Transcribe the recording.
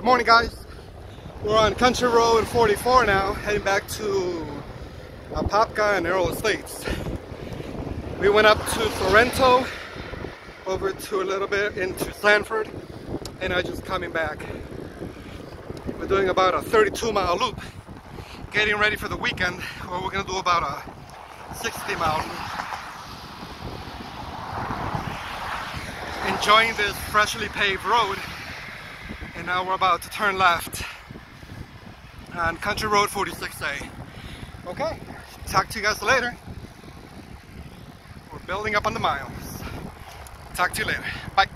Good morning guys. We're on Country Road 44 now, heading back to uh, Apopka and Errol Estates. We went up to Sorrento, over to a little bit into Sanford, and are just coming back. We're doing about a 32 mile loop, getting ready for the weekend, where we're gonna do about a 60 mile loop. Enjoying this freshly paved road, and now we're about to turn left on Country Road 46A. Okay, talk to you guys later. We're building up on the miles. Talk to you later. Bye.